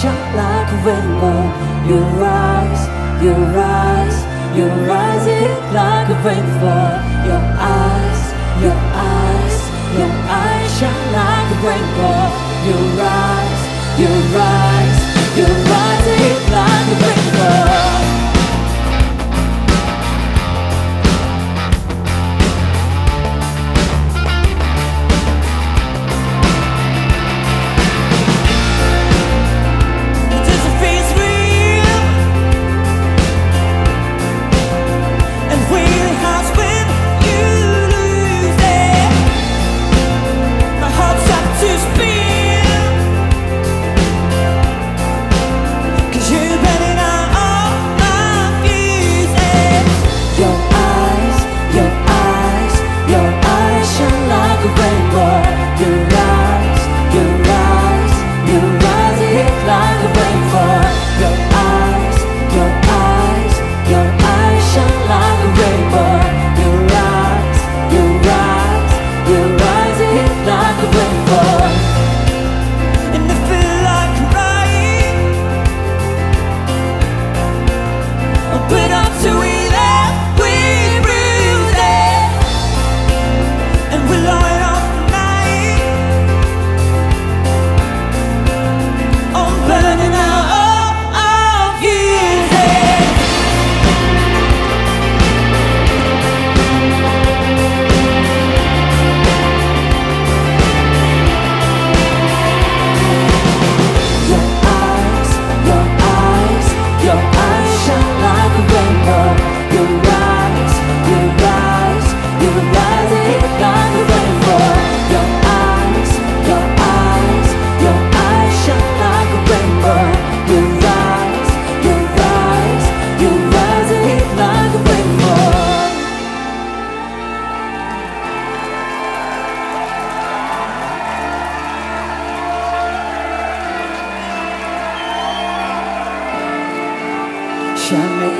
shine like a rainbow. You rise, you rise, you rise it like a rainbow. Your eyes, your eyes, your eyes shine like a rainbow. You rise, you rise, you rise.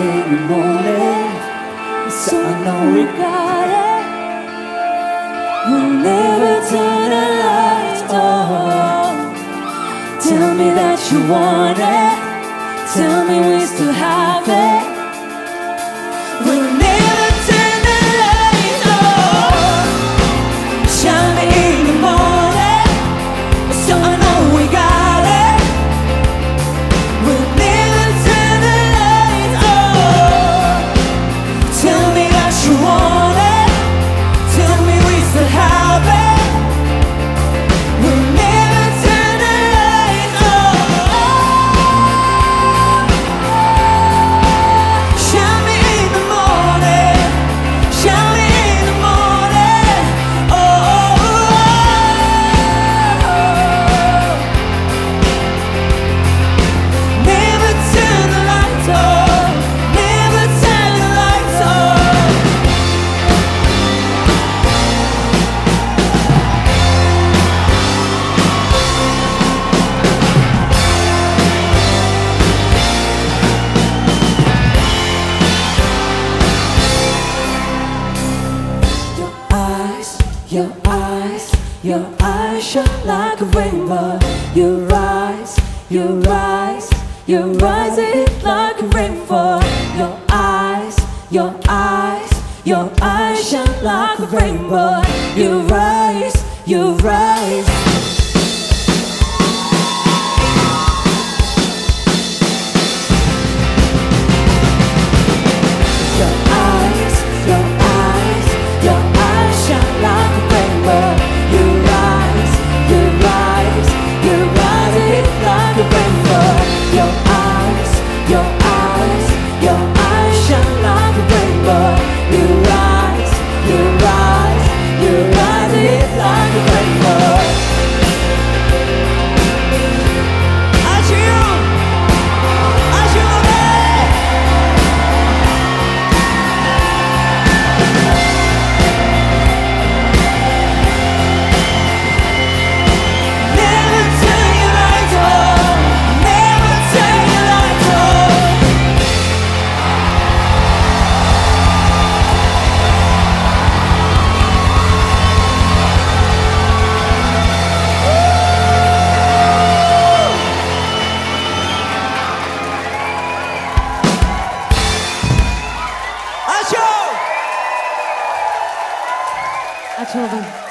early morning So I know we got it We'll never turn the lights off Tell me that you want it. Tell me we still have it. Your eyes shine like a rainbow. You rise, you rise, you rise it like a rainbow. Your eyes, your eyes, your eyes shine like a rainbow. You rise, you rise. Beethoven.